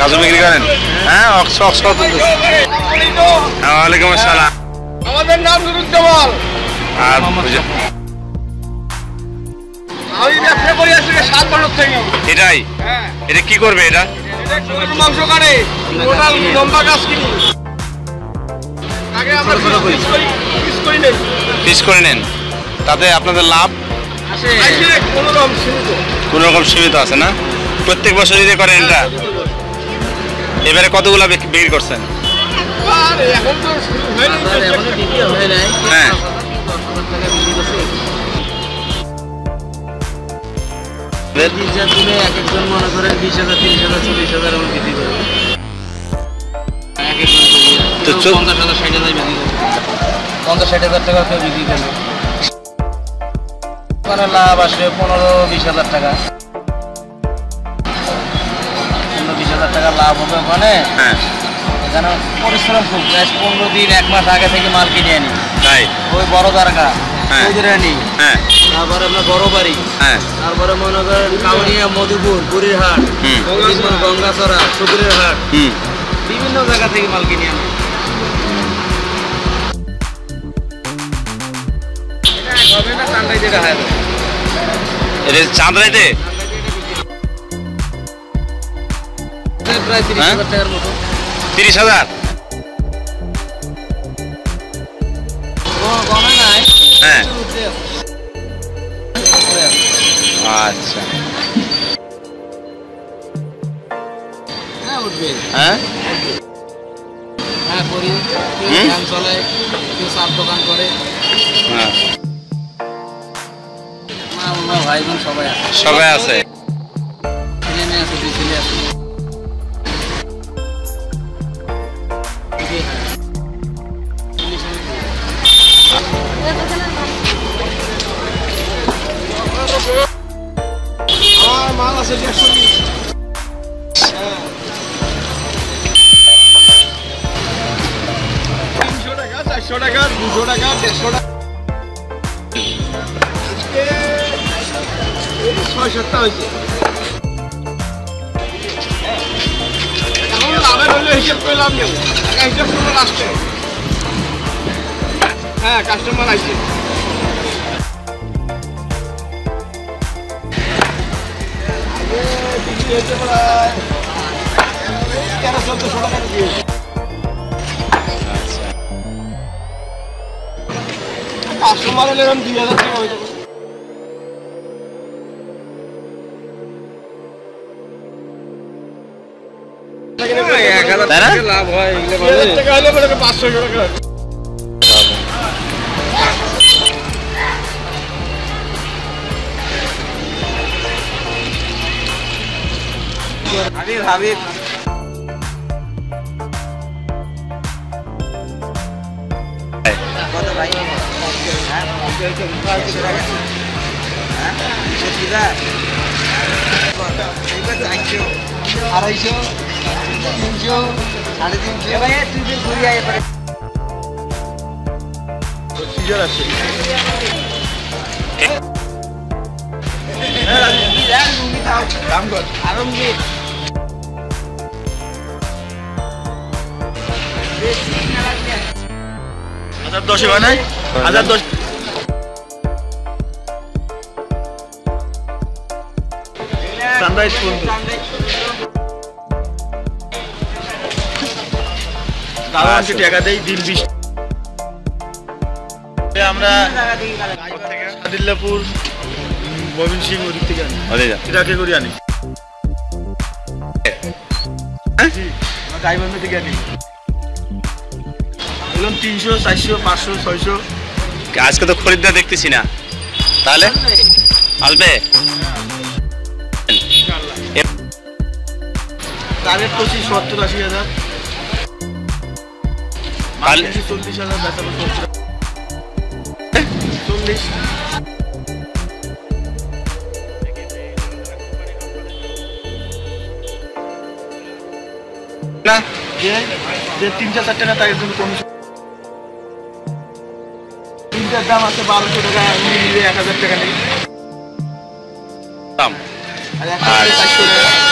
কাজু বিক্রি করেন? হ্যাঁ হ্যাঁ ওয়ালাইকুম আসসালাম। আমাদের নাম আর আমি ব্যবসা করে আসছি সাত বছর থেকে। এটাই? হ্যাঁ। এটা কি করবে এটা? মাংস কাটে। টোটাল লম্বা গাছ কিনি। আগে আমরা পিস করি নেন। তাতে আপনাদের লাভ? কোনো রকম সীমিত। কোনো রকম সীমিত আছে না? প্রত্যেক বছর যদি করেন এটা? এবারে কতগুলো বিক- বিক্রি করছেন? আর এখন তো শুরু হয়নি বাজার এখনও দ্বিতীয় হয়ে হ্যাঁ। দিনে। এক একজন মনে করেন বিশ হাজার তিরিশ হাজার চল্লিশ হাজার এমন বিক্রি করে। পঞ্চাশ হাজার ষাট হাজার বিক্রি করে। পঞ্চাশ ষাট হাজার টাকা কেউ বিক্রি করবে মানে লাভ আসবে পনেরো বিশ হাজার টাকা। হাজার টাকা লাভ হবে ওখানে। হ্যাঁ। এখানে পরিশ্রম খুব। প্রায় পনেরো দিন এক মাস আগে থেকে মাল কিনে আনি। তাই? ওই বড় দরগা হ্যাঁ। আনি হ্যাঁ। তারপরে আপনার বড় হ্যাঁ। তারপরে মনে করেন কাউনিয়া মধুপুর পুরীর হাট গঙ্গাচড়া সুপুরের হাট বিভিন্ন জায়গা থেকে মাল কিনে আনি। এটা চাঁদরাইতে প্রায় তিরিশ হ্যাঁ? হাজার টাকার মতো। তিরিশ হাজার? হ্যাঁ। আচ্ছা। হ্যাঁ হ্যাঁ? হ্যাঁ করি। কেউ চার দোকান করে। হ্যাঁ। ভাই বোন সবাই আছে। সবাই আছে। আছে দেড়শো টাকা ছয় সাতটা এখন লাভের হলে হিসেব করে লাভ নেই। হিসেব করব লাস্টে। হ্যাঁ কাস্টমার আসছে হয়েছে প্রায় তেরো চোদ্দশো টাকা হলে এরকম দুই হাজার টাকা হয়ে যাবে লাভ হয় দুই হাজার টাকা হলে পরে পাঁচশো টাকা। হাবিব হাবিব। কত ভাই? হ্যাঁ একশো টাকা সত্যিটা আড়াইশো তিনশো সাড়ে তিনশো ভাই তুই যে ঘুরি আয় সিজার আছে দাম কত আরঙ্গি হাজার দশে হয় নাই? হাজার দশ সানরাইজ পর্যন্ত। দাদা আমাকে টাকা দেই দিন বিশ আমরা আদিল্লাপুর ময়মন সিং ওদিক থেকে আনি। করে আনি? আমরা গাইবান্ধা থেকে আনি। তিনশো চারশো পাঁচশো ছয়শো। আজকে তো খরিদ্দার দেখতেছি না। তাহলে? আসবে টার্গেট করছি সত্তর আশি হাজার। চল্লিশ হাজার বেচাবো সত্তর চল্লিশ। যে যে তিন চার চার টাকা তাদের জন্য কমিশন তিনটার দাম আছে বারোশো টাকা এমনি নিলে এক হাজার টাকা নেই। দাম? আর একশো টাকা।